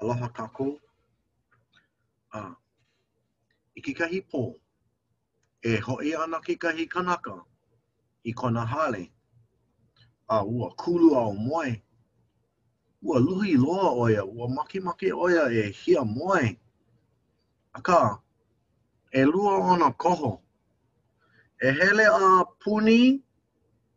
Aloha kākou. A, i kekahi pō, e hoʻi ana kekahi kanaka i kona hale, a ua kulu aumoe. Ua luhi loa ʻo ia, ua makemake ʻo ia e hiamoe. Akā, ʻelua ona koho, e hele a puni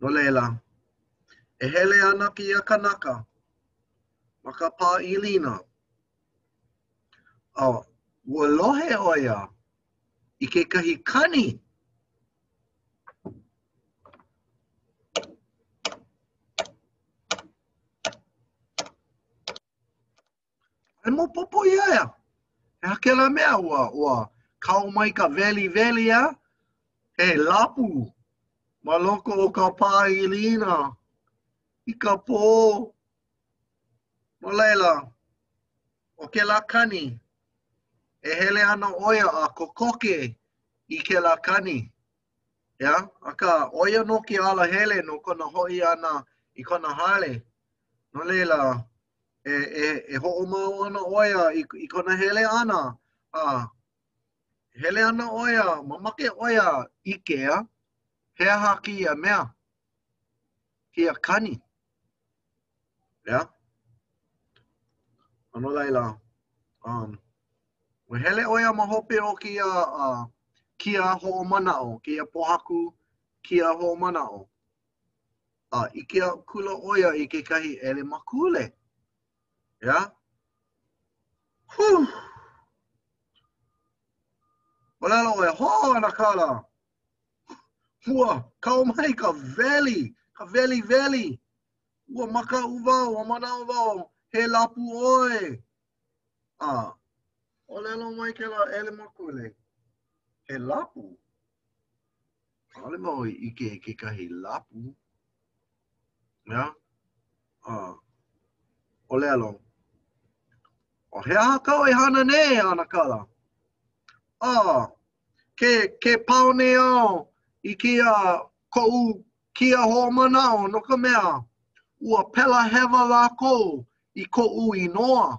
No laila, e hele ana kēia kanaka ma ka pā ilina, a ua lohe ʻo ia i kekahi kani. ʻAʻole maopopo iā ia he aha kēlā mea, ua, ua kau mai ka weliweli a he lapu ma loko o ka pā ilina i ka pō. No laila, ʻo kēlā kani, e hele ana ʻo ia a kokoke i kēlā kani, ʻeā? Akā ʻo ia nō ke ala hele no kona hoʻi ʻana i kona hale. No laila, e, e, e hoʻomau ana ʻo ia i, i kona hele ʻana, a hele ana ʻo ia, mamake ʻo ia ʻike, a, he aha kēia mea, kēia kani. Yeah? A no laila, um, ua hele ʻo ia ma hope o kēia, uh, kia hoʻomanaʻo, kēia pōhaku kia hoʻomanaʻo. a ʻike akula ʻo ia i kekahi ʻelemakule, ʻeā? Hū! ʻŌlelo ʻo ia, hō, ʻAnakala! Ua kau mai ka weli, ka weliweli! Ua makaʻu wau, ua manaʻo wau, he lapu ʻoe! A ʻōlelo mai kēlā ʻelemakule, He lapu? ʻaʻole wau i ʻike i kekahi lapu, ʻeā, a, ʻōlelo, ʻŌ, he aha kāu e hana nei, e ʻAnakala? A, ke, ke pao nei au i kēia koʻu kia hoʻomanaʻo, no ka mea, ua pela hewa lākou i koʻu inoa.